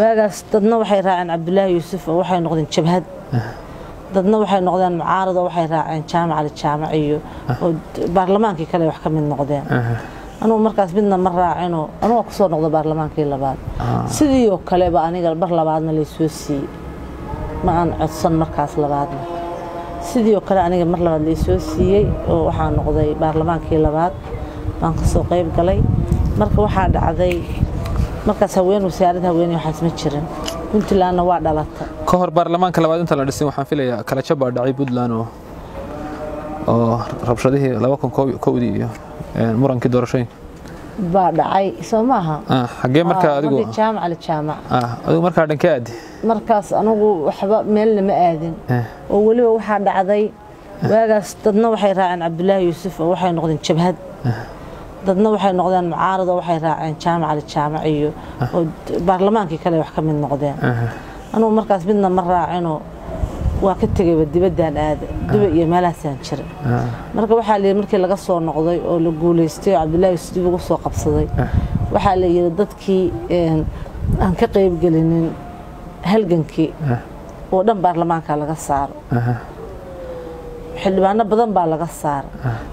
waagaas dadna waxay raaceen cabdulaahi yuusuf oo waxay noqdeen jabhad. Dadna waxay noqdeen mucaarad oo waxay raaceen jaamac ali jaamac iyo oo baarlamaankii kale wax ka mid noqdeen. Anugu markaas midna ma raacinoo anuga ku soo noqda baarlamaankii labaad. Sidii oo kaleba aniga bar labaadna laysoo siiyey. Ma aan codsan markaas labaadna. Sidii oo kale aniga mar labaad laysoo siiyey oo waxaa noqday baarlamaankii labaad. Baan ka soo qayb galay. Marka waxaa dhacday markaas haween wasaaradda haweeney waxaas ma jirin. Puntlandna waa dhalata. Ka hor baarlamaanka labaad inta la dhisin waxaan filayaa kala jab baa dhacay puntland oo oo rabshadihii laba kun kowdii iyo murankii doorashooyinka baa dhacay soo maaha Ah, xaggee markaa adigu markii jaamac ali jaamac ah, adigu markaa dhankee aadi. Markaas anigu waxba meelna ma aadin. Eh. oo weliba waxaa dhacday. Waagaas dadna waxay raaceen cabdulaahi yuusuf oo waxay noqdeen jabhad dadna waxay noqdeen mucaarad oo waxay raaceen jaamac ali jaamac iyo oo baarlamaankii kale wax ka mid noqdeen. Anugu markaas midna ma raacinoo waa ka tegayba dibaddaan aada duba iyo meelahaasaan jira marka waxaa la yidhi markii laga soo noqday oo la guulaystay oo cabdulaahi yuusuf dib ugu soo qabsaday waxaa la yidhi dadkii aan ka qaybgelinin halgankii oo dhan baarlamaanka laga saaro xildhibaano badan baa laga saara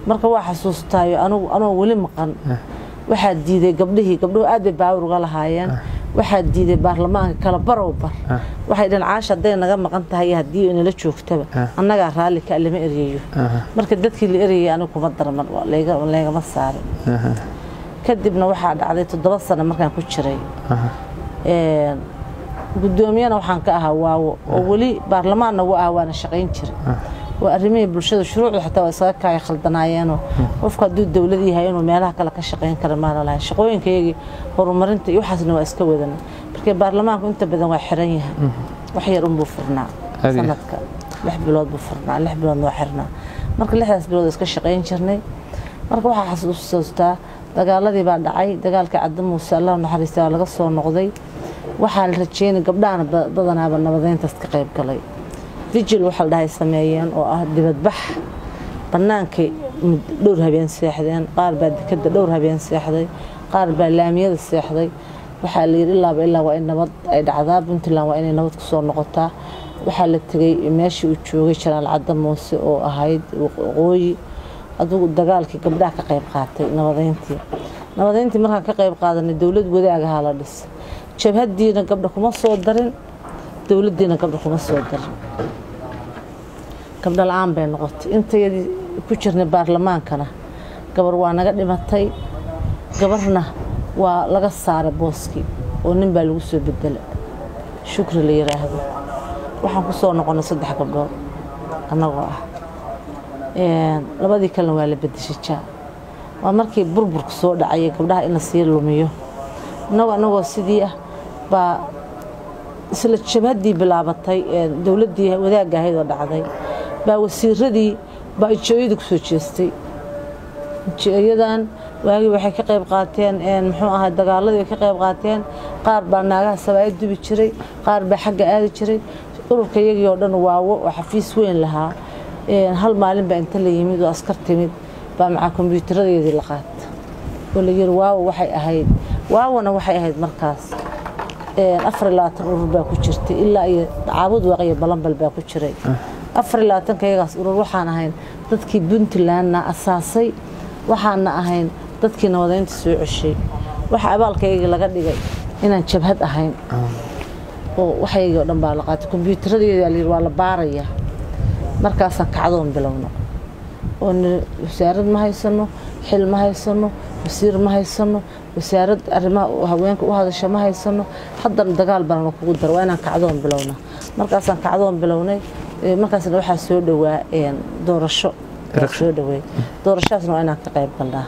marka waa xasuustaayo anigu anoo weli maqan. Waxaa diiday gabdhihii gabdhuhu aad bay baawur uga lahaayeen. Waxaa diiday baarlamaanka kala barow bar. Waxay dhan caash hadday naga maqan tahay haddii inala joogtaba annagaa raalli ka lama eryayo marka dadkii la eryayay anigu kuma darman laygama saarin kadibna waxaa dhacday toddoba sano markaan ku jiray. Guddoomiyana waxaan ka ahaa waawo oo weli baarlamaanna waa ah waana shaqayn jiray waa arrimihii bulshada shuruucda xataa waa isaga kaaya khaldanaayeenoo qofku hadduu dowlad yahay inuu meelaha kale ka shaqayn kara maana lahayn shaqooyinkayagii horumarinta iyo waxaasna waa iska wadana markii baarlamaanku inta badan waa xiran yahay. Wax yar unbuu furnaa. Sanadka lix bilood buu furnaa. Lix biloodna waa xirnaa. Marka lixdaas bilood iska shaqayn jirnay marka waxaa xasuustaa dagaaladii baa dhacay. Dagaalkii cadda muuse allah naxariista waa laga soo noqday. Waxaa la rajeynay gabdhahana ba- badanaaba nabadeyntaas ka qayb galay vigil waxaa la dhahay sameeyeen oo ah dibadbax. Bannaankay dhowr habeen seexdeen qaar baa dekada dhowr habeen seexday qaar baa laamiyada seexday. Waxaa la yidhi ilaaba ilaa waa in nabad ay dhacdaa puntland waa inay nabad ku soo noqotaa. Waxaa la tegey meeshii uu joogay janaal cadda muuse oo ahayd waqooyi adugu dagaalkii gabdhaha ka qayb qaatay nabadeyntii nabadeyntii markaan ka qayb qaadanay dowlad wadaagahaa la dhisay jabhadiina gabdha kuma soo darin dowladdiina gabdha kuma soo darin gabdho la'aan bay noqotay. Intayadii ku jirnay baarlamaankana gabar waa naga dhimatay gabarna waa laga saaray booskii oo nin baa lagu soo bedelay shukri la yiraahdo. Waxaan ku soo noqonay saddex gabdhood annagoo ah. Labadii kalena waa la bedeshay jaa waa markii burburka soo dhacayay gabdhaha in la sii lumiyo. Innagoo annagoo sidii ah baa isla jabhaddii bilaabatay ee dowladdii wadaagga ahayd oo dhacday baa wasiiradii baa ijooyada ku soo jeestay. Ijooyadan waagii waxay ka qayb qaateen een, muxuu ahaa dagaaladii ka qayb qaateen qaar baa naagaha sabaayad dubi jiray qaar baa xagga aadi jiray. Ururka iyagii oo dhan waawo oo xafiis weyn lahaa hal maalin baa inta la yimid oo askar timid baa macaa kombiyuutaradeedii la qaata oo la yiri waawo waxay ahayd waawona waxay ahayd markaas Een, afar iyo labaatan urur baa ku jirtay ilaa iyo caabud waaq iyo balanbal baa ku jiray. Iyagaas urur waxaan ahayn dadkii puntlandna asaasay waxaana ahayn dadkii nabadeynta soo ceshay. Waxa abaalkaygii laga dhigay inaan jabhad ahayn. Oo waxaygii oo dhan baa la qaatay. Kombiyuutaradeedii baa la yiri waa la baarayaa markaasaan kacdoon bilowno. Oo wasaarad ma haysano xil ma haysano wasiir ma haysano wasaarad arrimaha haweenka u hadasha ma haysano. Haddana dagaal baana kugu daro waa inaan kacdoon bilowna markaasaan kacdoon bilownay markaasna waxaa soo dhowaa doorasho. Soo dhaweey doorashadaasna waa inaan ka qayb galnaa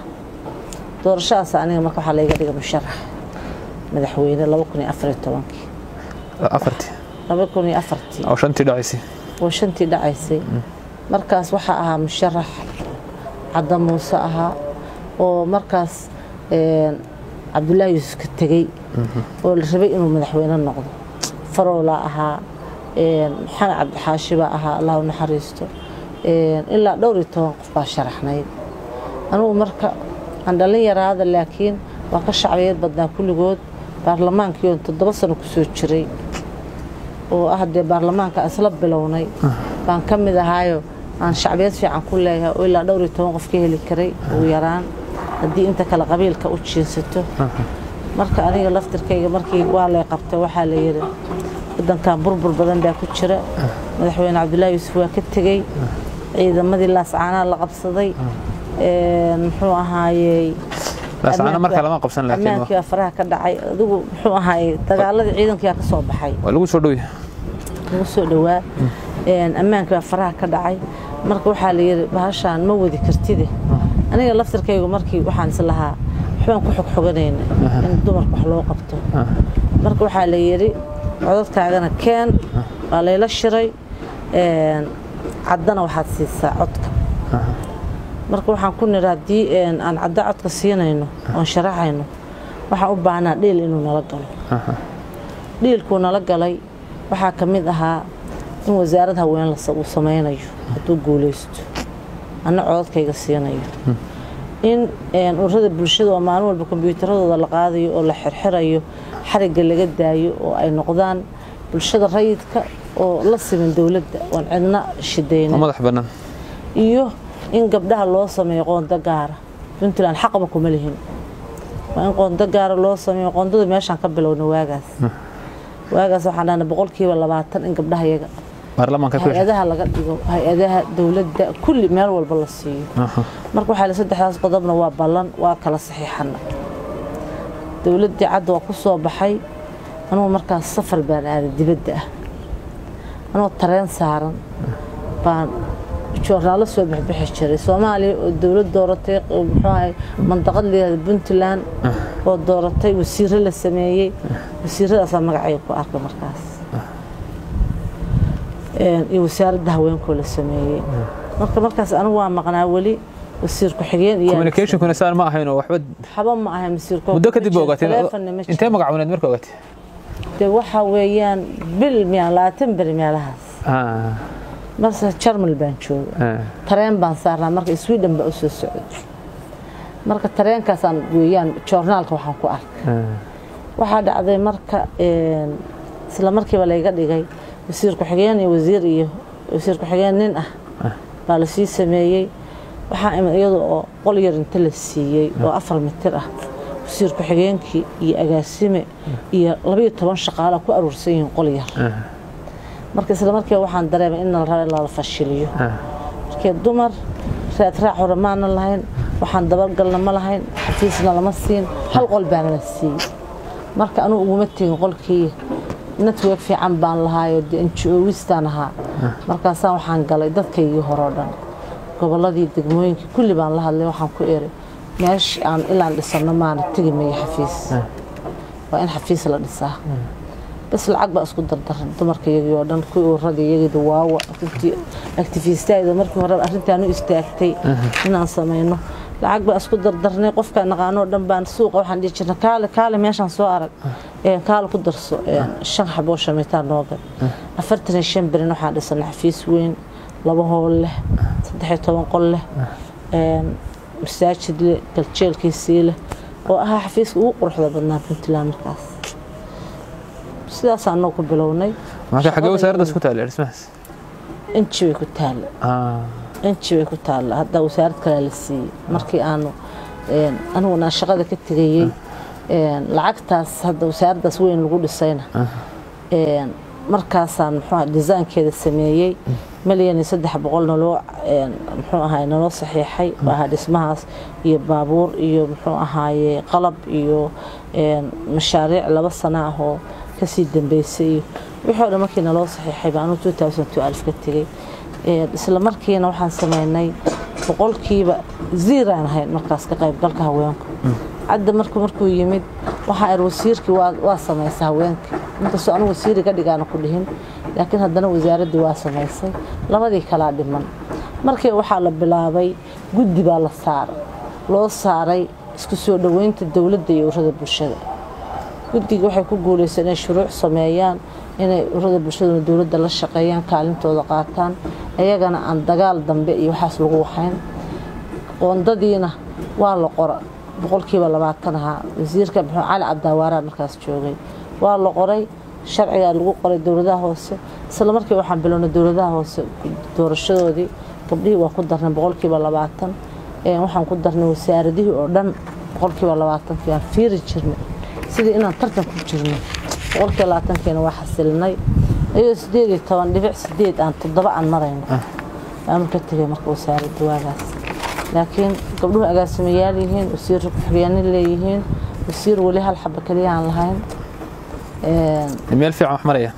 doorashadaas aniga marka waxaa layga dhiga musharax. Madaxweyne laba kun iyo afar iyo tobankii. Afartii? Laba kun iyo afartii oo shantii dhacaysay. Oo shantii dhacaysay. Markaas waxaa ahaa musharax. Cadda muuse ahaa. Oo markaas een, cabdulaahi yuusuf ka tegey oo la rabay inuu madaxweyne noqdo. Faroolaa ahaa maxamed cabdixaashi baa ahaa allah naxariisto. Ilaa dhowr iyo toban qof baa sharaxnayd anugu marka aan dhalin yaraada laakiin waa ka shacbiyad badnaa kulligood. Baarlamaankii oon toddoba sano ku soo jiray oo ah dee baarlamaanka isla bilownay baan ka mid ahaayo aan shacbiyad fiican ku leeyahay oo ilaa dhowr iyo toban qof ka heli karay ugu yaraan haddii inta kale qabiilka u jiinsato. Marka aniga laftirkayga markii waa lay qabtay waxaa la yidhi waddankan burbur badan baa ku jira. Madaxweyne cabdullaahi yuusuf waa ka tegey. Ciidamadii laascaanaa la qabsaday. Muxuu ahaayey laascaana marka lama qabsan laakiin ammaankii baa faraha ka dhacay. Adigu muxuu ahaayey dagaaladii ciidankiyaa ka soo baxay. Waa lagu soo dhowya lagu soo dhowaa. Ammaankii baa faraha ka dhacay. Marka waxaa la yidhi bahashaan ma wadi kartide aniga laftirkaygu markii waxaan is lahaa waxbaan ku xogxoganayna in dumarka wax loo qabto. Marka waxaa la yidhi codadkaagana keen waa layla shiray caddana waxaad siisaa codka. Marka waxaan ku nidhi haddii aan caddo codka siinayno oon sharaxayno waxaan u baahnaa dhiil inuu nala galo. Dhiilkuu nala galay waxaa ka mid ahaa in wasaarad haween uu samaynayo hadduu guulaysto anna codadkayga siinayo. In ururada bulshada oo maalin walba kombyuutaradooda la qaadayo oo la xirxirayo xarigga laga daayo oo ay noqdaan bulshada rayidka oo la siman dowladda oon cidna shidayna iyo in gabdhaha loo sameeyo qoondo gaara. Puntland xaqba kuma lihin. Waa in qoondo gaara loo sameeyo qoondada meeshaan ka bilowna waagaas. Waagaas waxaan dhahna boqolkiiba labaatan in gabdhaha yaga baarlamaanka ku hay'adaha laga dhigo hay'adaha dowladda kulli meel walba la siiyo. Marka waxaa saddexdaas qodobna waa ballan waa kala saxiixana dowladdii cadda waa ku soo baxay anugu markaas safar baan aaday dibadda ah. Anoo tareen saaran baan joornaalo soo bixbixi jiray. Soomaaliya oo dowlad dooratay muxuu ahay mandaqad layihahda puntland oo dooratay wasiiro la sameeyey. Wasiiradaasaa magacayga ku arkay markaas iyo wasaaradda haweenkoo la sameeyey. Marka markaas anigu waa maqnaa weli wasiir ku-xigeen iyo communicationkuna saan ma ahayn oo waxba waxba ma ahay wasiirko muddo kadib ba ogaatay. Intee magacawneed marka ogaatay? De waxa weeyaan bil miyaan labaatan beri meelahaas marse jarmal baan jooga. Tareen baan saarnaa marka sweden baa u soo socday. Marka tareenkaasaan weeyaan joornaalka waxaan ku arkay. Waxaa dhacday marka isla markiiba layga dhigay wasiir ku-xigeen iyo wasiir iyo wasiir ku-xigeen nin ah baa la sii sameeyey. Waxaa imid iyada oo qol yar inta la siiyey oo afar mitir ah. Wasiir ku-xigeenkii iyo agaasime iyo labayo toban shaqaala ku aruursan yihiin qol yar. Marka isla markiiba waxaan dareemay in la rabo in lala fashiliyo. Markii dumar raad raac hore maanan lahayn waxaan dabagalna ma lahayn xafiisna lama siin hal qol baana la siiyey. Marka anugu uguma tegin qolkii network fiican baan lahaayo njowistaan ahaa. Markaasaan waxaan galay dadkaygii hore oo dhan. Gobolladii degmooyinkii kulli baan la hadlay waxaan ku eri meesha aan ilaan dhisano maana tegi maya xafiis. Waa in xafiis la dhisaa. Bas lacag baa isku dardaran dumarka iyagii oo dhan kuwii urradii iyagii waawa runtii actifistaayda markii hore arrintaan u istaagtay inaan samayno lacag baa isku dardarnay qofka naqaanoo dhan baan suuqa waxaan dhihi jirna kaale kaale meeshaan soo arag. Kaale ku darso shan xaboo shamiitaan nooga afartan iyo shan berin waxaan dhisana xafiis weyn laba hool leh saddex iyo toban qol leh. Masaajid leh galjeelkiisii leh oo ahaa xafiiska ugu quruxda badnaa puntland markaas. Sidaasaan noo ku bilownay. Marka xagee wasaaraddaas ku taallay dhismahaas? Inji bay ku taalla inji bay ku taalla. Hadda wasaarad kale la siiyey markii aanu aniguna shaqada ka tegayey lacagtaas hadda wasaaraddaas weyn lagu dhisayna. Markaasaan muxuu desaynkeeda sameeyey. Milyan iyo saddex boqol naloo muxuu ahaay naloo saxiixay. Oo ahaa dhismahaas iyo baabuur iyo muxuu ahaaye qalab iyo mashaariic laba sana ah oo ka sii dambeysay. Iyo wixii o dhan markii naloo saxiixay baa anuu ka tegey isla markiina waxaan sameynay boqolkiiba ziiraan ahayn markaas ka qaybgalka haweenku. Cadda marku markuu yimid waxaa ir wasiirkii waa samaysa haweenka inkastoo anu wasiiri ka dhigaana ku dhihin laakiin haddana wasaaraddii waa samaysay labadii kalaa dhiman. Markii waxaa la bilaabay guddi baa la saaray. Loo saaray isku soo dhoweynta dowladda iyo urada bulshada. Guddiga waxay ku guulaysa inay shuruuc sameeyaan inay urada bulshaduna dowladda la shaqeeyaan kaalintooda qaataan iyagana aan dagaal dambe iyo waxaas lagu waxayn. Qoondadiina waa la qora. Boqolkiiba labaatan ahaa. Wasiirka muxuu cali cabdaawaara markaas joogay. Waa la qoray. Sharcigaa lagu qoray dowladaha hoose. Isla markii waxaan bilownay dowladaha hoose doorashadoodii gabdhihii waa ku darnay boqolkiiba labaatan. Waxaan ku darnay wasaaradihii oo dhan boqolkiiba labaatankii aan fiiri jirnay. Sidii inaan tartan ku jirno boqolkiiba labaatankiina waa xasilinay iyadoo sideed iyo toban dhibic sideed aan toddoba aan marayno aan marka tegay marka wasaaradda waagaas laakiin gabdhuhu agaasimayaal yihiin wasiir ku-xigeenin leeyihiin wasiir weli hal xaba keliya aan lahayn. Meel fiican wax maraya.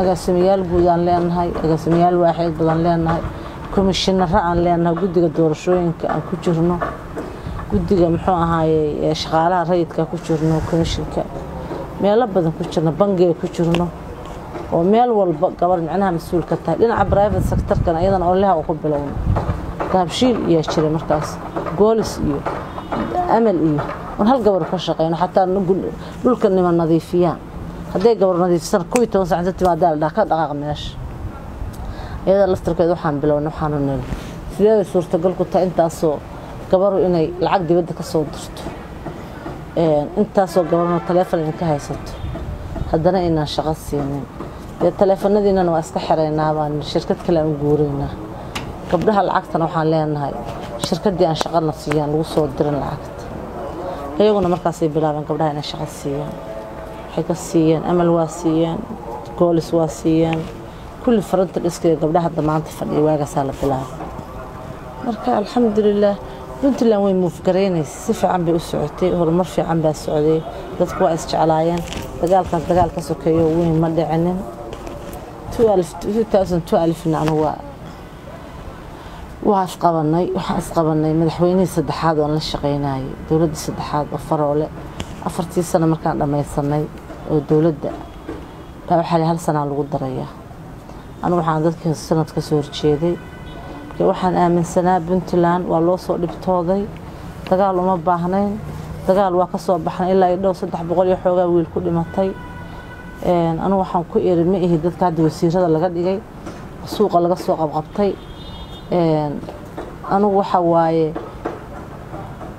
agaasimayaal guud aan leenahay agaasimayaal waaxeed badan leenahay komishinaro aan leenahay guddiga doorashooyinka aan ku jirno. Guddiga muxuu ahaaye shaqaalaha rayidka ku jirno komishinka. Meelo badan ku jirno bangiga ku jirno oo meel walba gabar micnaha mas'uul ka tahay. Dhinaca private sectorkan ayadana oleha uu ku bilowno. Gaabshiil iyaa jiray markaas. Goolis iyo amal iyo on hal gabar ka shaqeyno xataa dhulka niman nadiifiyaan. Hadday gabar nadiifsan kow iyo toban saac timaadaa la ka dhaqaaq meesha iyada laftarkeed waxaan bilownay waxaanu nili sideeday suurtagal ku tahay intaasoo gabaru inay lacag dibadda ka dirto? Intaasoo gabarno taleefon idinka haysato. Haddana inaan shaqo siinin dee taleefanadiinana waa iska xiraynaa baan shirkad kale aan u guuraynaa gabdhaha lacagtana waxaan leenahay shirkaddii aan shaqana siiyaan lagu soo dirin lacagta. Iyaguna markaasay bilaabeen gabdhaha inay shaqo siiyaan. Waxay ka siiyeen amal waa siiyeen goolis waa siiyeen. Kulli faranta dhiskiga gabdhaha damaanta fadhiya waagaasaa la bilaabay marka alxamdulilaah puntland way muufgaraynaysa si fiican bay u socotay horumar fiican baa socday. Dadku waa isjeclaayeen dagaalkaas dagaal sokeeyo weyn ma dhicinin waa isqabanay isqabanay madaxweynihii saddexaad oon la shaqaynayay dowladdii saddexaad oo faroole afartii sano markaan dhammaysanay oo dowladda baa waxaa hal sanaa lagu darayaa anigu waxaan dadkii sanad ka soo horjeeday waxaan aaminsanaa puntland waa loo soo dhibtooday dagaal uma baahnayn dagaal waa ka soo baxnay ilaa dhow saddex boqol iyo xoogaa wiil ku dhimatay anigu waxaan ku iri ma ihi dadka hadda wasiirada laga dhigay suuqa laga soo qabqabtay. Anigu waxa waaye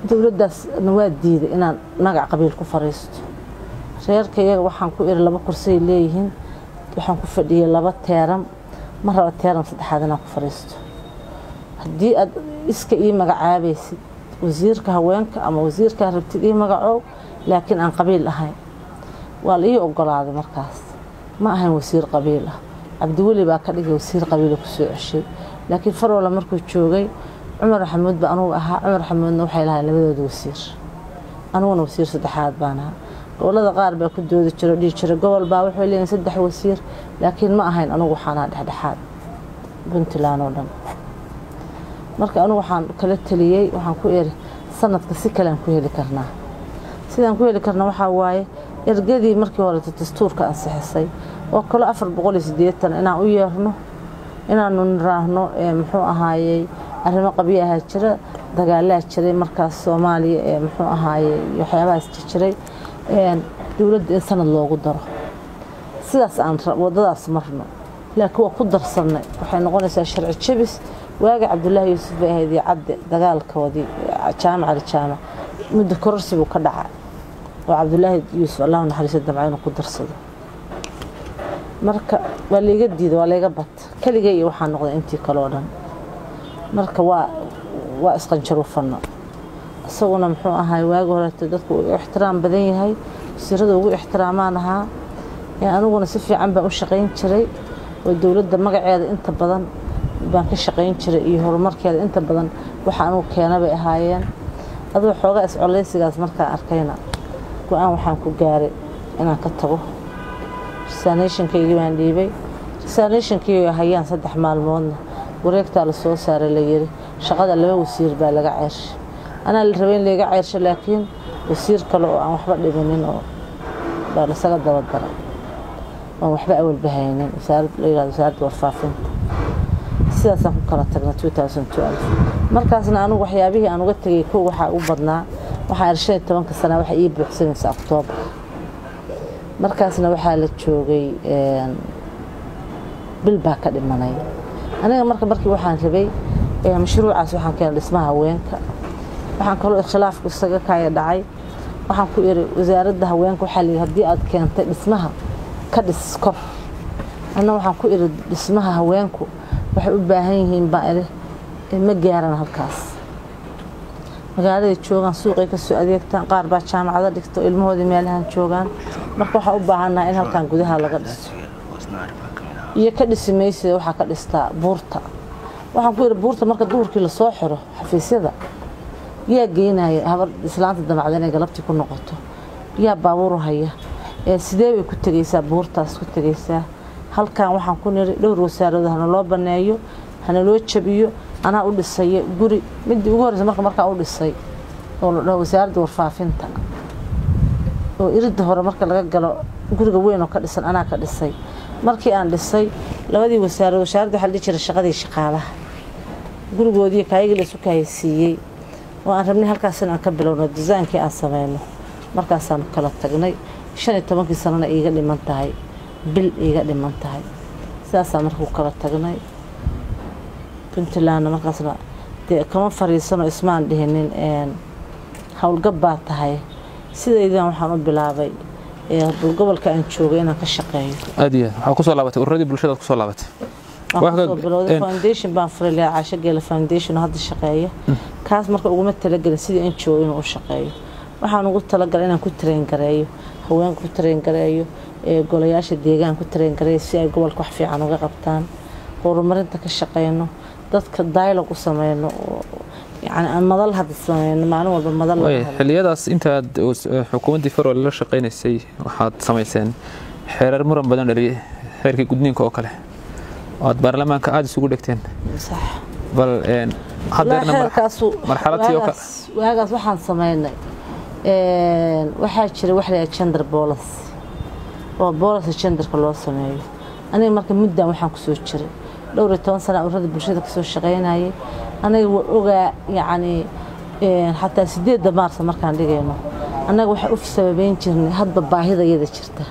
dowladdaasna waa diiday inaan magac qabiil ku fariisto. Reerka iyaga waxaan ku iri laba kursay leeyihiin waxaan ku fadhiyey laba teeram ma raba teeram saddexaad inaan ku fariisto. Haddii aad iska ii magacaabaysid wasiirka haweenka ama wasiirkaa rabtid ii magacow laakiin aan qabiil ahayn waa la ii ogolaaday markaas. Ma ahayn wasiir qabiil ah. Cabdiweli baa ka dhigay wasiir qabiila ku soo ceshay laakiin farwala markuu joogay cumar maxamuud ba anugu ahaa. Cumar maxamuudna waxay lahayn labadooda wasiir. Aniguna wasiir saddexaad baan ahaa. Qaar baa ku doodi jiro dhihi jira. Gobol baa waxay leeyihiin saddex wasiir. Laakiin ma ahayn anugu waxaan dhexdhexaad. Puntland oo dhan. Marka anigu waxaan kala teliyey waxaan ku eri sanadka si kalean ku heli karnaa. Sidaan ku heli karna waxaa waaye ergadii markii horeta dastuurka ansixisay oo kale afar boqol iyo siddeetan inaan u yeerno inaanu niraahno muxuu ahaayey arrimo qabyo ahaa jira dagaalaa jiray markaas soomaaliya ee muxuu ahaayey waxyaabahaas jiray dowladda in sanad loogu daro. Sidaas aan wadadaas marno. Laakiin waa ku darsannay. Waxay noqonaysaa sharci jabis. Waaga cabdulaahi yuusuf bay ahayd iyo cadde dagaalkoodii jaamac. Muddo kororsi buu ka dhacay oo cabdulaahi yuusuf allahu naxariisa damca ku darsado. Marka waa layga diida waa layga bata keligay iyo waxaa noqday intii kaleo dhan. Marka waa waa isqanjaruufano isaguna muxuu ahaay waagi horeeto dadku u ixtiraam badan yahay wasiirada ugu ixtiraamaan ahaa. Aniguna si fiican baan u shaqayn jiray oo dowladda magaceeda inta badan baan ka shaqayn jiray iyo horumarkeeda inta badan waxa anugu keena bay ahaayeen. Aduu xoogaa iscoleysigaas markaa arkayna go'aan waxaan ku gaaray inaan ka tago. Resaanationkaygii baan dhiibay. Resaanationkii hayaan saddex maalmoodna wareegtaa la soo saaray la yiri shaqada laba wasiir baa laga ceershay. Anaa la rabay in layga ceersho laakiin wasiir kale oo aan waxba dhibinin oo baa lasaga dabadaray oon waxba awalba haynin la yiraahdo wasaaradda warfaafinta sidaasaan ku kala tagnay markaasna anigu waxyaabihii aan uga tegay kow waxaa ugu badnaa waxaa shan iyo tobanka sana waxa ii buuxsanaysa oktoobar markaasna waxaa la joogay bil baa ka dhimanay. Aniga marka markii waxaan rabay mashruucaas waxaan keenay dhismaha haweenka. Waxaan kaloo khilaafku isaga kaaya dhacay. Waxaan ku iri wasaaradda haweenka waxaa layidhi haddii aad keentay dhismaha ka dhis kor anna waxaan ku iri dhismaha haweenku waxay u baahan yihiin baa iri ma gaaran halkaas magaaladay joogaan suuqay ka soo adeegtaan qaar baa jaamacado dhigto ilmahoodii meelahan joogaan. Marka waxaa u baahannaha in halkan gudaha laga dhiso. Iyo ka dhisi maysida waxaa ka dhistaa buurta. Waxaan ku yidhi buurta marka duhurkii la soo xiro xafiisyada yaa geynaya habar islaanta damacda inay galabtii ku noqoto. Yaa baabuuru haya sidee bay ku tegaysaa buurtaas ku tegaysaa halkan waxaan ku niri dhowr wasaarado hana loo baneeyo hana loo jabiyo anaa u dhisay guri. Midii ugu horeysa marka markaa u dhisay oo la dhaho wasaaradda warfaafinta. Oo iridda hore marka laga galo guriga weyn oo ka dhisan anaa ka dhisay. Markii aan dhisay labadii wasaarad wasaaradda waxaa la dhihi jiray shaqadii shaqaalaha. Gurigoodii kaayagii la isu kahaysiiyey oo aan rabnay halkaas in aan ka bilowno disaankii aan sameyno markaasaanu kala tagnay. Shan iyo tobankii sanana iiga dhiman tahay. Bil iiga dhiman tahay. Sidaasaa markuu kala tagnay puntlandna markaasna dee kama fariisano ismaan dhihinin howlgab baa tahay. Sidaydan waxaan u bilaabay gobolka aan joogay inaan ka shaqeeyo. Aad iyo waxaa ku soo laabatay. Ururadii bulshada ku soo laabatay. Foundation baan furay leeyahay caasho geela foundation oo hadda shaqeeya kaas marka uguma talagelin sidii aan joogo inuu u shaqeeyo. Waxaan ugu talagalay inaan ku train gareeyo haweenka ku train gareeyo golayaasha deegaan ku train gareeyo si ay gobolka wax fiican uga qabtaan. Horumarinta ka shaqeyno dadka dialog u sameyno madal hadda sameyno maalin walba madal xiliyadaas intaad xukuumaddii farwal la shaqeynaysay waxaad samayseen xeerar muran badan dhaliyay xeerkii gudniinka oo kale. Oo aad baarlamaanka aada isugu dhegteen. Sax. Bal kale waagaas waxaan sameynay waxaa jira wax layaa gender bolos oo boolasa genderka loo sameeyo. Aniga marka muddan waxaan ku soo jiray dhowr iyo toban sana urada bulshada ka soo shaqeynayay. Anaga waa ogaa yacni xataa sideedda maarsa markaan dhigayno. Annaga waxaa u sababeyn jirnay hadba baahida iyada jirta.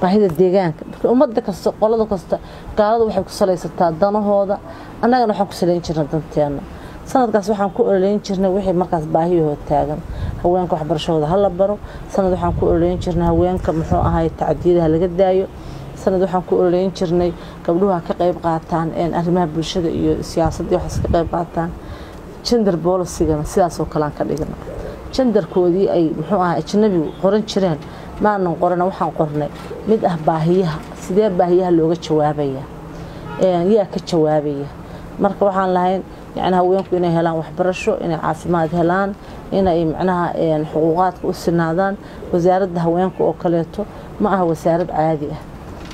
Baahida deegaanka. Marka ummadda kasta qolada kasta gaalada waxay ku salaysataa danahooda. Annagana waxaan ku salayn jirnay danteena. Sanadkaas waxaan ku ololeyn jirnay wixii markaas baahiyahoo taagan. Haweenka waxbarashadooda ha la baro. Sanad waxaan ku ololeyn jirnay haweenka muxuu ahay tacdiyadaha laga daayo sanad waxaan ku ololeyn jirnay gabdhuhu ha ka qayb qaataan arrimaha bulshada iyo siyaasadii waxaas ka qayb qaataan gender bolisigana sidaasoo kalean ka dhigna genderkoodii ay muxuu ahaa ajnabigu qoran jireen maanan qorana waxaan qornay. Mid ah baahiyaha sidee baahiyaha looga jawaabaya? Yaa ka jawaabaya. Marka waxaan lahayn yani haweenku inay helaan waxbarasho inay caafimaad helaan inay macnaha xuquuqaadka u sinaadaan wasaaradda haweenka oo kaleeto ma aha wasaarad caadi ah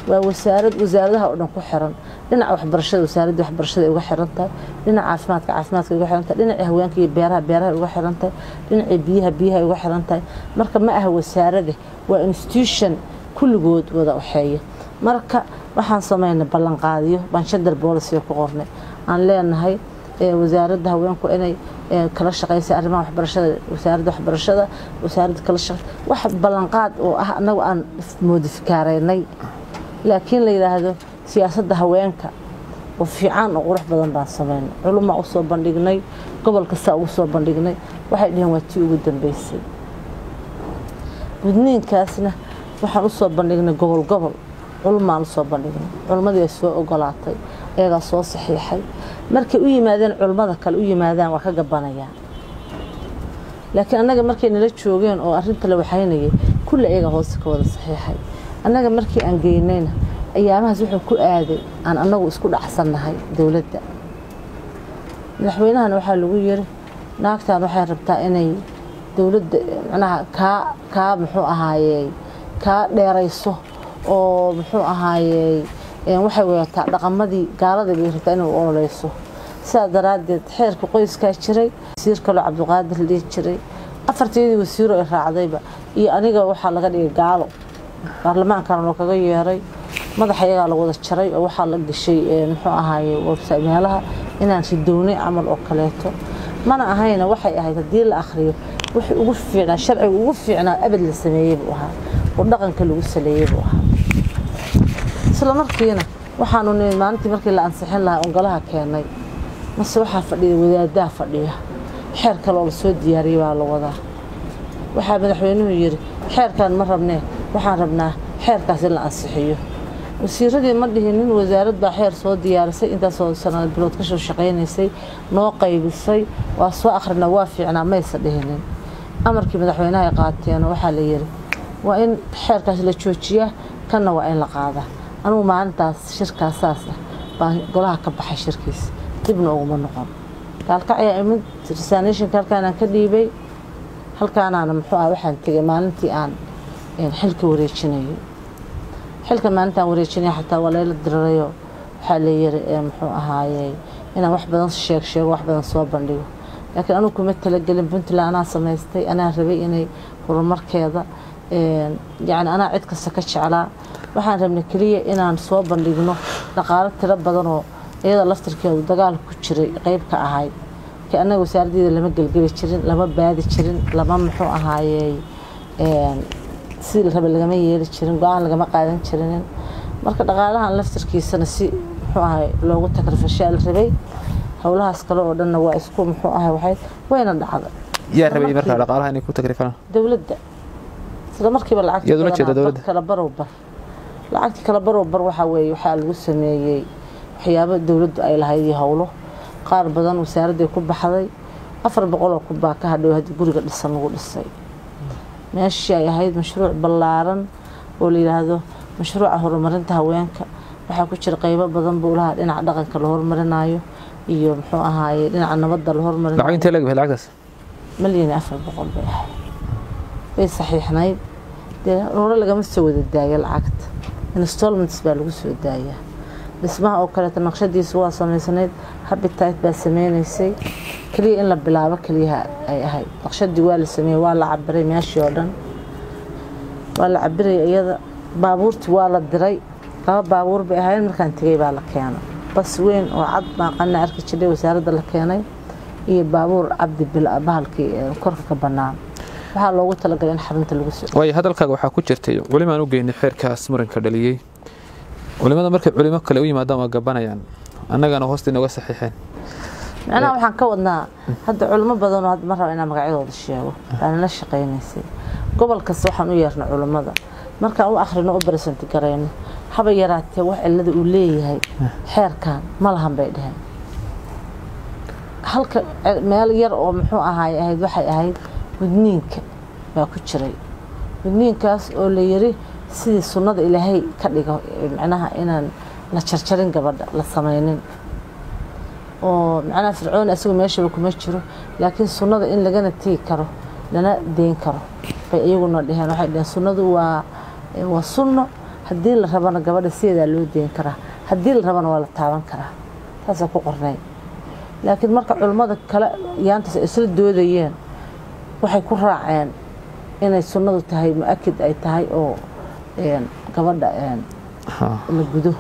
waa wasaarad wasaaradaha oo dhan ku xiran. Dhinaca waxbarashada wasaaradda waxbarashada uga xiran tahay dhinaca caafimaadka caafimaadka uga xiran tahay dhinaca haweenka iyo beeraha beeraha uga xiran tahay dhinaca biyaha biyaha uga xiran tahay marka ma aha wasaarade waa institution kulligood wada waxeeya marka waxaan sameynay ballanqaadiyo gender policy ku qornay. Aan leenahay wasaaradda haweenku inay kala shaqeysa arrimaha waxbarashada wasaaradda waxbarashada wasaaradda kala shaqe wax ballanqaad oo ah annagu aan moodifikaaraynay laakiin la yidhaahdo siyaasadda haweenka oo fiican oo qurux badan baan sameynay. Culumaa u soo bandhignay gobol kastaa ugu soo bandhignay waxay dhaheen waa tii ugu dambeysay. Gudniinkaasna waxaan u soo bandhignay gobol gobol culumaan u soo bandhignay. Culummadii ay soo ogolaatay ayagaa soo saxiixay. Markay u yimaadeen culummada kale u yimaadaan waa ka gabanayaan laakiin annaga markay nala joogeen oo arinta la waxaynayay kulle ayaga hoose ka wada saxiixay annaga markii aan geynayna ayaamahaas wuxuu ku aaday aan annagu isku dhacsannahay dowladda. Madaxweynahana waxaa lagu yiri naagtan waxay rabtaa inay dowladda macnaha kaa kaa muxuu ahaayey kaa dheerayso oo muxuu ahaayey waxay wadataa dhaqamadii gaaladii bay rabtaa inay u ololeyso sidaa daraaddeed xeerka qoyskaa jiray wasiir kaloo cabdiqaadir la dhihi jiray afarteedii wasiiro ay raacdayba iyo aniga waxaa laga dhigay gaalo baarlamaankana loo kaga yeeray madaxa iyagaa la wada jaray oo waxaa la gashay muxuu ahaaye website meelaha inaan ridownay camal oo kaleeto. Mana ahayna waxay ahayd haddii la akhriyo wixii ugu fiicnaa sharciga ugu fiicnaa abad la sameeyey buu ahaa oo dhaqanka lagu saleeyey buu ahaa. Isla markiina waxaanu nimid maalintii markii la ansixin lahaa ongolaha keenay mase waxaa fadhiya wadaadaha fadhiya xeer kale oo la soo diyaariyay baa la wadaa. Waxaa madaxweynuhu yidhi xeerkan ma rabnee waxaan rabnaa xeerkaas in la ansixiyo. Wasiiradii ma dhihin nin wasaarad baa xeer soo diyaarisay intaasoo sanad bilood ka soo shaqaynaysay noo qaybisay waa soo akhrina waa fiicnaa maysa dhihinin amarkii madaxweynaha ay qaateeno waxaa la yidhi waa in xeerkaas la joojiyaa kanna waa in la qaadaa anugu maalintaas shirkaas saas ah baan golaha ka baxay shirkiis. Dibna uguma noqon. Gaalkacyaa imid resignationka halkaanaan ka dhiibay halkaanaana muxuu ah waxaan tegay maalintii aan xilka wareejinayay xilka maalintaan wareejinaya xataa waa layla dirirayo waxaa layiri muxuu ahaayey inaan wax badan sheeg wax badan soo bandhigo. Laakiin anugu kuma talagelin puntland anaa samaystay anaa rabay inay horumarkeeda yacni anaa cid kasta ka jeclaa. Waxaan rabnay keliya inaan soo bandhigno dhaqaalo tiro badanoo iyada laftirkeedu dagaal ku jiray qeyb ka ahayd. Ki annaga wasaaraddeeda lama gelgeli jirin lama baadi jirin lama muxuu ahaayey sidii la rabay lagama yeeli jirin go'aan lagama qaadan jirinin. Marka dhaqaalahan laftirkiisana si muxuu ahay loogu takrifashaa la rabay howlahaas kale oo dhanna waa isku muxuu ahay waxay wayna dhacda. Yaa rabay markaa dhaqaalaha inay ku takrifaan dowladda. Isla markiiba lacagti kala barow bar. Kala barow bar waxaa weeye waxaa lagu sameeyey waxyaabo dowladdu ay lahayd iyo howlo. Qaar badan wasaaradday ku baxday. Afar boqoloo ku baa ka hadhow haddii guriga dhisan lagu dhisay meeshii ay ahayd mashruuc ballaaran oo la yidhaahdo mashruuca horumarinta haweenka. Waxaa ku jira qeybo badan buu lahaa dhinaca dhaqanka la horumarinayo iyo muxuu ahaaye dhinaca nabadda la horumarinayo. Malyan afar boqol bay ahayd. Way saxiixnayd. Dee hore lagama soo wada daayo lacagta. Installments baa lagu soo daayaa. Dhismaha oo kaleeto naqshadiisu waa samaysnayd habitat baa sameynaysay keliya in la bilaabo keliyaha ay ahayd naqshadii waa la sameeyey waa la cabiray meeshii oo dhan. Waa la cabiraya iyada. Baabuurtii waa la diray. Laba baabuur bay ahayd markaan tegey baa la keenay. Bas weyn oo cad baaqana arki jiray wasaaradda la keenay. Iyo baabuur cabdi bahalkii ee korka ka bannaan. Waxaa loogu talagalay in xarunta lagu soo waayo hadalkaaga waxaa ku jirtay culimaan u geynay xeerkaas muranka dhaliyey culimada markay culimo kale u yimaadaan waa gabanayaan. Annagana hoosta inooga saxiixeen macnaha waxaan ka wadnaa hadda culimo badanoo hadda ma raba inaan magacyadooda sheego baana la shaqaynaysay gobol kasta waxaan u yeernay culimmada markaan u akhrino u baresanti garayno haba yaraatee wax cillada uu leeyahay xeerkan ma lahan bay dheheen halka meel yar oo muxuu ahaay ahayd waxay ahayd gudniinka baa ku jiray gudniinkaas oo la yiri sidii sunnada ilaahay ka dhigo macnaha inaan la jarjarin gabadha la samaynin oo macnaha fircoon asagoo meeshaba kuma jiro laakiin sunnada in lagana tegi karo lana deyn karo bay iyaguna dheheen waxay dheheen sunnadu waa waa sunno. Haddii la rabana gabadha sideedaa loo deyn karaa haddii la rabana waa la taaban karaa taasaa ku qornay laakiin marka culimmada kale yaantaas ay isla doodayeen waxay ku raaceen inay sunnadu tahay mu'akid ay tahay oo gabadha la gudo.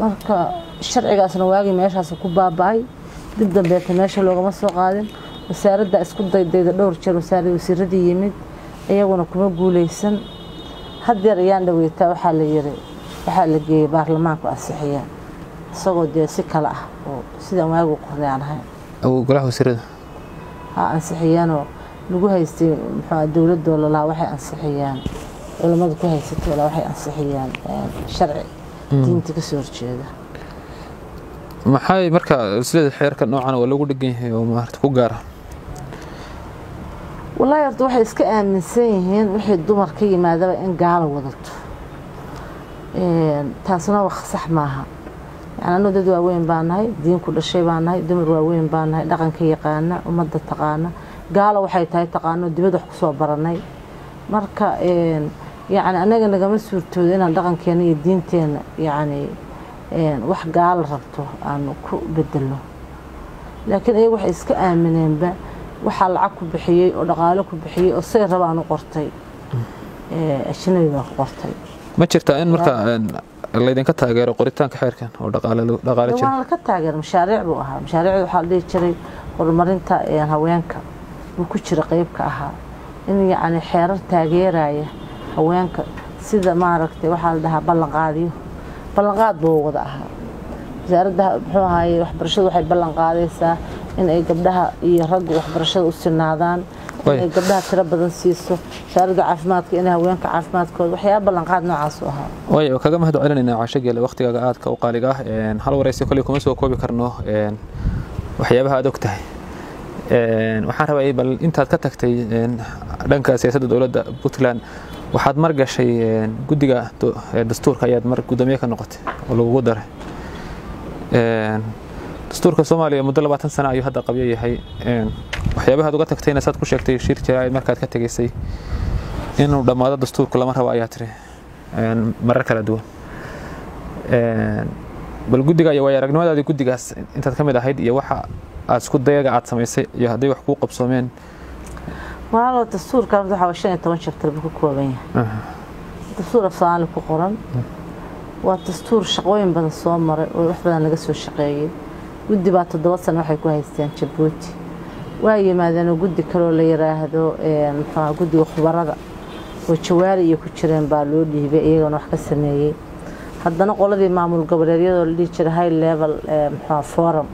Marka sharcigaasna waagii meeshaas ku baaba-ay. Dib dambeeta meesha loogama soo qaadin. Wasaaradda isku daydayda dhowr jeer wasiiradii yimid iyaguna kuma guuleysan haddeer ayaan dhaweytaa waxaa la yiri waxaa la geeyey baarlamaanku ansixiyeen isagoo dee si kale ah oo sidaan waagu qornay aan ahayn golaha wasiirada? Ha ansixiyeenoo lagu haystay muxuu dowladoo lalahaa waxay ansixiyeen culimmadu ku haysatay walaa waxay ansixiyeen sharci. Diinta ka soo horjeeda maxay marka silada xeerka noocan waa lagu dhegan yahay oo maarata ku gaara wallaahi horta waxay iska aaminsan yihiin wixii dumar ka yimaadaba in gaala wadato. Taasna wax sax maaha. Yani anu dad waaweyn baa nahay diin ku dhashay baa nahay dumar waaweyn baa nahay dhaqanka yaqaana ummadda taqaana. Gaala waxay tahay taqaano dibad wax ku soo baranay. Marka yani anaga nagama suurtoodo inaan dhaqankeena iyo diinteena yani wax gaala rabto aanu ku bedelno laakiin ayaga waxay iska aamineenba waxaa lacag ku bixiyey oo dhaqaalo ku bixiyey oo say rabaan u qortay. Ajnabi baa ku qortay. Ma jirtaa in marka laydinka taageero qoritaanka xeerkan oo dhaqaale laka taageera mashaariic buu ahaa. Mashaariicda waxaa la dhihi jiray horumarinta haweenka. Buu ku jira qeybka ahaa. In yacni xeerar taageeraya haweenka. Sida maaragtay waxaa la dhahaa ballanqaadiyo ballanqaad buu wada ahaa. Wasaaradda muxuu ahaaye waxbarashadu waxay ballan qaadaysaa in ay gabdhaha iyo ragga waxbarashada u sinaadaan inay gabdhaha tiro badan siiso wasaaradda caafimaadka inay haweenka caafimaadkooda waxyaaba ballanqaad noocaas u ahaa. Way kaga mahad celinayna caasho geele waqtigaaga aadka u qaaliga ah hal waraysi koley kuma soo koobi karno waxyaabaha aad og tahay waxaan rabay bal intaad ka tagtay dhanka siyaasadda dowladda puntland waxaad mar gashay guddiga dastuurka ayaad mar guddoomiye ka noqotay oo lagugu daray. Dastuurka soomaaliya muddo labaatan sana ayuu hadda qabyo yahay. Waxyaabahaad uga tagtayna saad ku sheegtay shir jaraa'id markaad ka tegaysay. Inuu dhammaado dastuurku lama rabo ayaa tiri. Marar kala duwan. Bal guddiga iyo waaya aragnimadaadii guddigaas intaad ka mid ahayd iyo waxa aad isku dayaga aad samaysay iyo hadday wax kuu qabsoomeen walaalo dastuurka waxaa shan iyo toban chapter buu ka kooban yahay. Dastuur af soomaali ku qoran. Waa dastuur shaqooyin badan soo maray oo wax badan laga soo shaqeeyey guddi baa toddoba sano waxay ku haysteen jabuuti waa yimaadeen guddi kaloo la yiraahdo muxuu guddiga khubarada oo jawaari iyo ku jireen baa loo dhiibay iyagana wax ka sameeyey haddana qoladii maamul goboleedyadoo la dhihi jiray high level muxuu forum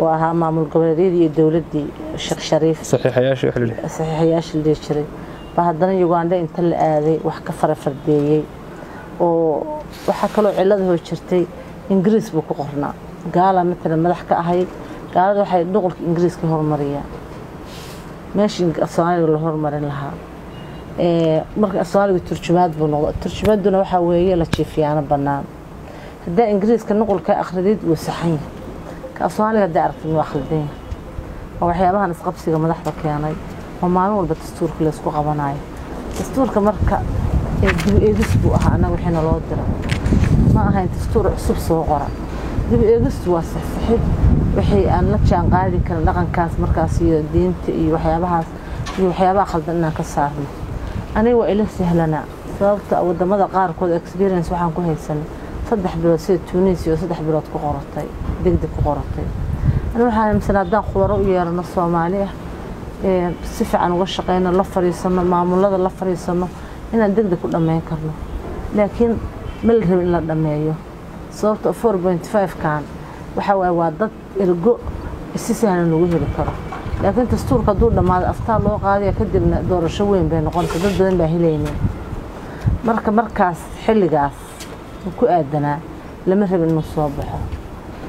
oo ahaa maamul goboleedyadii iyo dowladdii sheekh shariif. Saxiixayaasha la dhihi jiray baa haddana uganda inta la aaday wax ka farafardeeyey oo waxaa kaloo ciladahoo jirtay ingiriis buu ku qornaa. Gaala matalan madax ka ahayd gaalada waxay dhuqulka ingiriiska hormariyaan meeshii soomaaliga la hormarin lahaa. Marka soomaaliga turjumaad buu noqdo turjumaaduna waxaa weeye la jiifiyaano bannaan. Haddaa ingiriiska nuqulka akhridid wuu saxan yahay soomaaliga haddaa aragtid waa khaldan yahay waxyaabahan isqabsiga madaxda keenay. Oo maalin walba dastuurka laysku qabanayo. Dastuurka marka dib eegis buu ahaa annaga wixiina loo dira. Ma ahayn dastuur cusub soo qora. Dib eegistu waa saxsaxid wixii aan la jaan qaadi karin dhaqankaas markaas iyo diinta iyo waxyaabahaas iyo waxyaabaha khaldan inaan ka saarno. Aniga waa ila sahlanaa sababta waddamada qaarkood experience waxaan ku haysanay saddex bilood sida tunisia oo saddex bilood ku qoratay degdeg ku qoratay. Ani waxaan aaminsan haddaan khubaro u yeerano soomaali ah si fiican uga shaqeyno la fariisano maamulada la fariisano inaan degdeg ku dhammayn karno. Laakiin ma la rabin in la dhammeeyo. Sababta four point five kan waxa waaye waa dad ergo si sahlan lagu heli karo. Laakiin dastuurka hadduu dhammaado aftaa loo qaadaya kadibna doorasho weyn bay noqonaysa dad badan baa helaynin marka markaas xilligaas ku aadanaa lama rabin inuu soo baxo.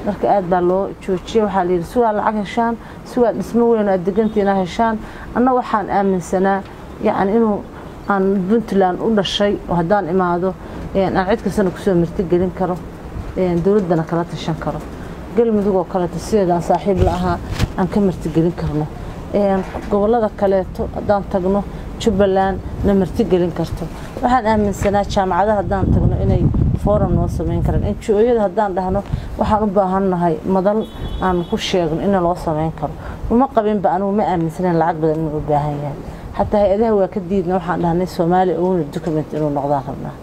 Marka aad baa loo joojiyey waxaa layidhi sugaa lacag heshaan sugaa dhismo weyn aad degantiina heshaan anna waxaan aaminsanaa yacni inuu aan puntland u dhashay oo haddaan imaado aan cid kastana ku soo martigelin karo dowladdana kala tashan karo. Galmudug kaleeto sideedaan saaxiib la ahaa aan ka martigelin karno. Gobollada kaleeto haddaan tagno jubbaland na martigelin karto. Waxaan aaminsanaa jaamacadaha haddaan tagno inay forum noo samayn karaan enjooyada haddaan dhahno waxaan u baahannahay madal aan ku sheegno in loo samayn karo. Uma qabinba anugu ma aaminsanen lacag badan inuu u baahan yahay. Xataa hay'adaha waa ka diidna waxaan dhahnay soomaaliya owna document inuu noqdaan rabnaa.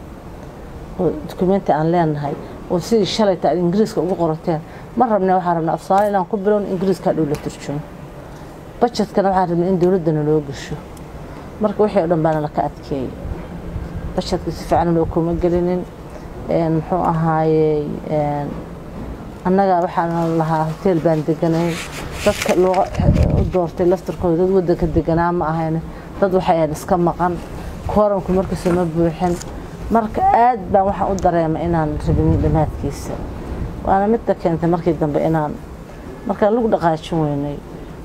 Oo documenti aan leenahay. Oo sidii shalayta aad ingiriiska ugu qorateen. Ma rabne waxaan rabnaa af soomaaliya inaan ku bilowno ingiriiska dhow la turjumo bajetkana waxaan rabnaa in dowladdana loo gasho. Marka wixii o dhan baana laka adkeeyey. Bajetka si fiican loo kuma gelinin muxuu ahaayey annaga waxaan lahaa hoteel baan deganay dadka loo doortay laftarkooda dad wadanka deganaa ma ahayn. Dad waxay ahayd iska maqan. Kooranku markiisa ma buuxin. Marka aad baan waxaan u dareemay inaan rabinin dhammaadkiisa. Waana midda keentay markii dambe inaan markaan lagu dhaqaajin weynay.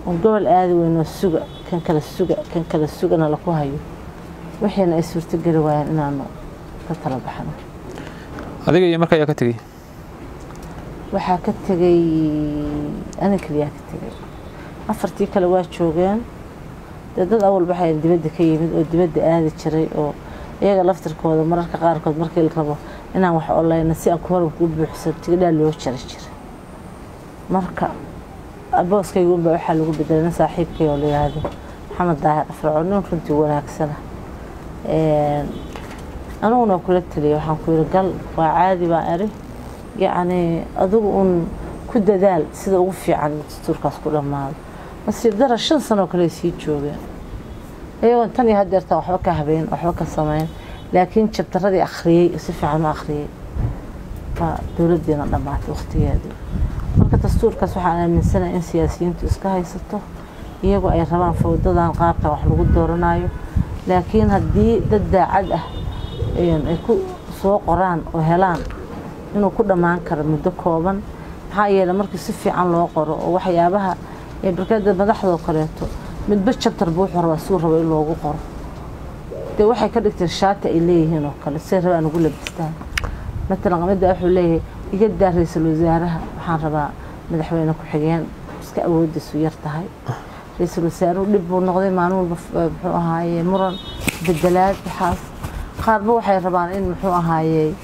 Oo gobol aadi weynoo suga kan kala suga kan kala sugana laku hayo. Wixiina ay suurtogeli waayeen inaanu ka tala baxno adiga iyo marka ayaa ka tegey. Waxaa ka tegey ani keliyaa ka tegey. Afartii kale waa joogeen. Dee dad awal waxay dibadda ka yimid oo dibadda aadi jiray oo iyaga laftirkooda mararka qaarkood markii la rabo inaan wax oleyna si aan kuhoranka u buuxsan tigidhaa loo jari jiray. Marka booskayga unbaa waxaa lagu bedelay nin saaxiibkay oo la yihahdo maxamed daahir afraco nin runtii wanaagsana aniguna kula taliyay waxaan ku yidhi gal waa caadi baan eri yacni adigu un ku dadaal sida ugu fiican dastuurkaas ku dhammaado nasiib dara shan sanoo kale sii joogeen iyagoon tan iyo hadeertaan waxba ka habeen waxba ka samayn. Laakiin jabtaradii akhriyey si fiican u akhriyey baa dowladdeena dhammaatay wakhtigeedii marka dastuurkaas waxaan aaminsanahay in siyaasiyiintu iska haysato iyagoo ay rabaan fawdadan qaabka wax lagu dooranayo. Laakiin haddii dad daacad ah ay ku soo qoraan oo helaan inuu ku dhammaan karo muddo kooban. Maxaa yeeley markii si fiican loo qoro oo waxyaabaha ee barkada madaxdoo kaleeto midba jabtar buu wuxuu rabaa suu rabo in loogu qoro. Dee waxay ka dhigteen shaati ay leeyihiin oo kale say rabaan ugu labistaan. Matalan midda wuxuu leeyahay iga daa ra'iisul wasaaraha. Waxaan rabaa madaxweyne ku-xigeen iska awoodiisu yar tahay. Ra'iisul wasaaruhu dhib buu noqday maalin walba muxuu ahaaye muran bedelaad waxaas qaarba waxay rabaan in muxuu ahaaye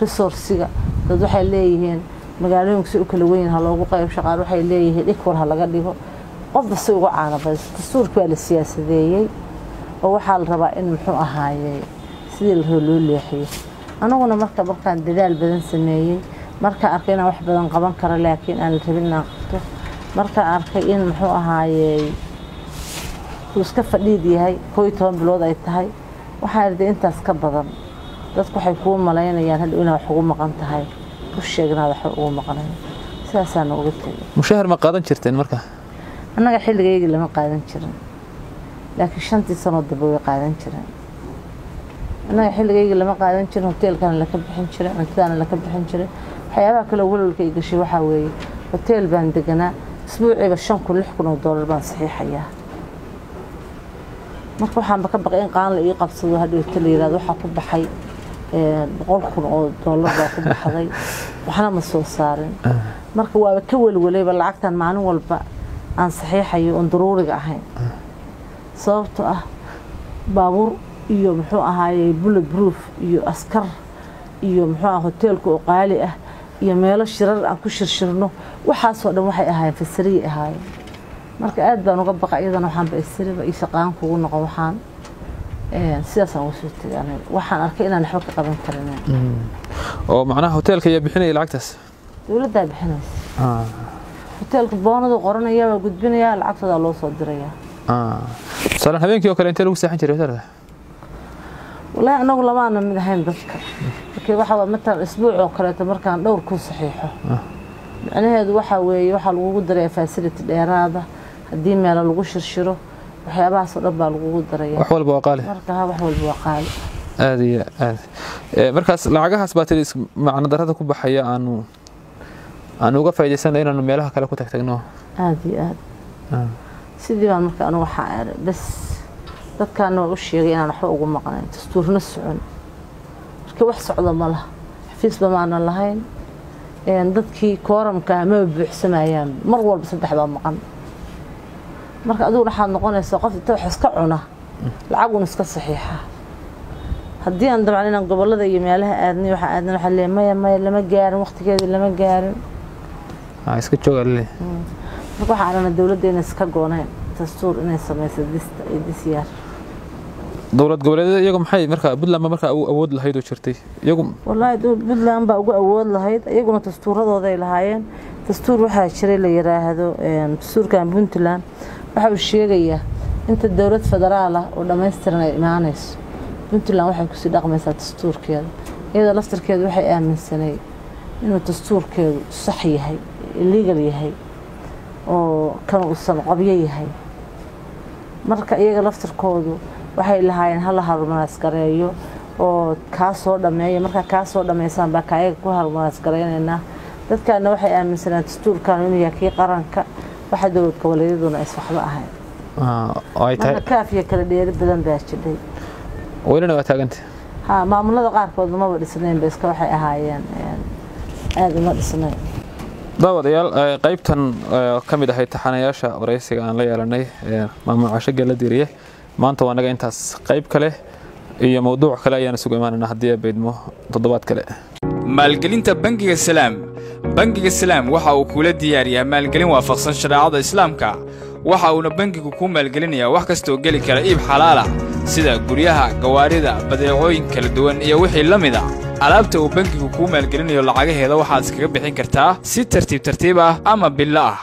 resourciga dad waxay leeyihiin magaalooyinku si u kala weyn ha loogu qaybsho qaar waxay leeyihiin dhikor ha laga dhigo. Qofba si uga caanabadis dastuurkii waa la siyaasadeeyey oo waxaa la rabaa in muxuu ahaaye sidii la loo leexiyo anaguna marka markaan dadaal badan sameeyey markaan arkay inaan wax badan qaban karo laakiin aan la rabin inaan qabto markaan arkay in muxuu ahaaye uu iska fadhiid yahay koo toban bilood ay tahay waxaan irday intaas ka badan. Dadku waxay kuu malaynayaan hadhow inaad wax ugu maqan tahay. U sheegnaad waxba ugu maqnayn sidaasaana uga tegay mushahar ma qaadan jirteen marka? Annaga xilligaygii lama qaadan jirin. Laakiin shantii sanoo dambe way qaadan jireen. Annaga xilligaygii lama qaadan jirin hoteelkana laka bixin jiray cuntadaana laka bixin jiray waxyaabaha kale walwalka ay gashay waxaa weeye hoteel baan deganaa. Isbuuciiba shan kun lix kun oo doolar baan saxiixayaa marka waxaanba ka baqay in qaan la ii qabsado hadhowta la yiraahdo waxaa ku baxay boqol kun oo doolar baa ku baxday. Waxna ma soo saarin. Marka waaba ka welwalayba lacagtan maalin walba aan saxiixayo oon daruuriga ahayn. Sababto ah baabuur iyo muxuu ahaaye bullet proof iyo askar iyo muxuu ah hoteelka oo qaali ah iyo meelo shirar aan ku shirshirno waxaasoo dhan waxay ahaayeen fasariyi ahaayeen marka aad baan uga baqa iyadana waxaan baisiriba iyo shaqaan kugu noqon waxaan sidaasaan uga soo tegay. Aniga waxaan arkay inaan waxba ka qaban karin. Oo macnaha hoteelka ayaa bixinaya lacagtaas? Dowladdaa bixinaysa. Hoteelka boonadu qoranaya waa gudbinayaa lacagtoodaa loo soo dirayaa. Tusaalaan habeenkii oo kale intee lagu seexan jiray hoteelka wallaahi anagu lamaana mid ahayn dadka. Markii waxa waa matalan isbuuc oo kaleeto markaan dhowr ku saxiixo. Micnaheedu waxaa weeye waxaa lagugu daraya facility dheeraada haddii meelo lagu shirshiro waxyaabahaasoo dhan baa lagugu daraya wax walba waa qaali. Marka ha wax walba waa qaali. Aada iyo aad. Markaas lacagahaas baa tiri macno darada ku baxaya aanu aanu uga faa'idaysana inaanu meelaha kale ku tagtagno. Aada iyo aad. Sidii baan marka anigu waxaa bas dadkaana waa u sheegay inaan waxba ugu maqnayn. Dastuurna socon. Marka wax socda ma laha. Xafiisba maanan lahayn. Dadkii kooramka maba buuxsamayaan mar walba saddex baa maqan marka adigu waxaad noqonaysaa qof inta wax iska cuna lacagun iska saxiixa. Haddii aan dabcan inaan gobollada iyo meelaha aadnay waxaa aadnay waxaa leeyahay maya maya lama gaarin waqtigeedii lama gaarin. Iska jooga leh. Marka waxaa arana dowladda inay iska gooneen dastuur inay samayso dista iyo disyaar dowlad goboleedyada iyagu maxay? Marka puntland ba markaa awood lahayd oo jirtay. Iyagu wallaahi puntland baa ugu awood lahayd iyaguna dastuuradooday lahaayeen. Dastuur waxaa jiray la yiraahdo dastuurkan puntland waxa uu sheegayaa inta dowlad federaal ah oo dhammaystiran ay imaanayso. Puntland waxay ku sii dhaqmaysaa dastuurkeeda. Iyadoo laftarkeedu waxay aaminsanay inuu dastuurkeedu sax yahay legal yahay oo kan uusan qabyo yahay. Marka iyaga laftarkoodu waxay lahaayeen hala harmanaas gareeyo oo kaa soo dhameeya markaa kaa soo dhammaysaan baa kaayaga ku harmanaas garaynaynaa dadkaana waxay aaminsanaan dastuurkan inuu yahay kii qaranka waxa dowlad goboleedyaduna ays waxba ahayn. Marka kaafiya kala dheeri badan baa jidhay welina waa taaganta ha maamulada qaarkood maba dhisnayn ba iska waxay ahaayeen aada uma dhisnayn. Daawadayaal qaybtan ka mid ahayd taxanayaasha waraysiga aan la yeelanay maamul casho geela diiriye maanta waa naga intaas qayb kale iyo mowduuc kale ayaan isugu imaanayna haddii ay baydmo toddobaad kale. Maalgelinta bangiga salaam bangiga salaam waxa uu kula diyaariyaa maalgelin waafaqsan shareecada islaamka. Waxa uuna bangigu kuu maalgelinayaa wax kastaoo geli kara iib xalaala sida guryaha gawaarida badeecooyin kala duwan iyo wixii la mid a. Alaabta uu bangigu kuu maalgelinayo lacagaheeda waxaad iskaga bixin kartaa si tartiib tartiib ah ama billo ah